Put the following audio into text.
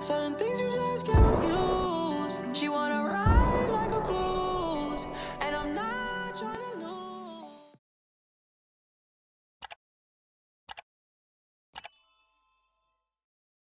Certain things you